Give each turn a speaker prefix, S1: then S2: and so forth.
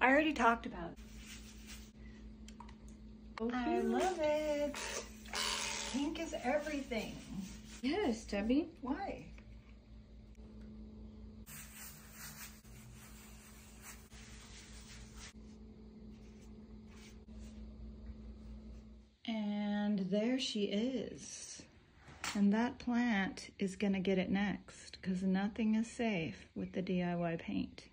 S1: I already talked about Okay.
S2: I love it. Pink is everything.
S1: Yes, Debi.
S2: Why? And there she is. And that plant is gonna get it next because nothing is safe with the DIY paint.